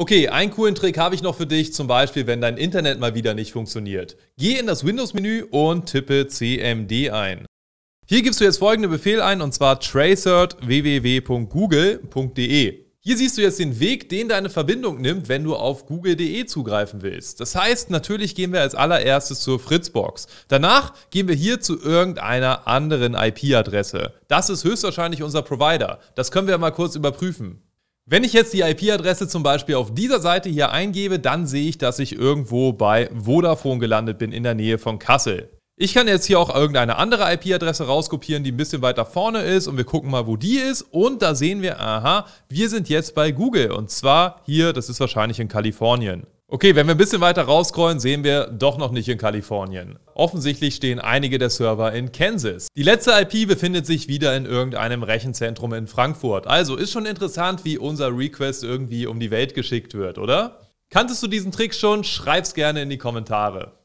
Okay, einen coolen Trick habe ich noch für dich, zum Beispiel, wenn dein Internet mal wieder nicht funktioniert. Geh in das Windows-Menü und tippe cmd ein. Hier gibst du jetzt folgenden Befehl ein, und zwar tracert www.google.de. Hier siehst du jetzt den Weg, den deine Verbindung nimmt, wenn du auf google.de zugreifen willst. Das heißt, natürlich gehen wir als allererstes zur Fritzbox. Danach gehen wir hier zu irgendeiner anderen IP-Adresse. Das ist höchstwahrscheinlich unser Provider. Das können wir mal kurz überprüfen. Wenn ich jetzt die IP-Adresse zum Beispiel auf dieser Seite hier eingebe, dann sehe ich, dass ich irgendwo bei Vodafone gelandet bin in der Nähe von Kassel. Ich kann jetzt hier auch irgendeine andere IP-Adresse rauskopieren, die ein bisschen weiter vorne ist und wir gucken mal, wo die ist. Und da sehen wir, aha, wir sind jetzt bei Google und zwar hier, das ist wahrscheinlich in Kalifornien. Okay, wenn wir ein bisschen weiter rausscrollen, sehen wir doch noch nicht in Kalifornien. Offensichtlich stehen einige der Server in Kansas. Die letzte IP befindet sich wieder in irgendeinem Rechenzentrum in Frankfurt. Also ist schon interessant, wie unser Request irgendwie um die Welt geschickt wird, oder? Kanntest du diesen Trick schon? Schreib's gerne in die Kommentare.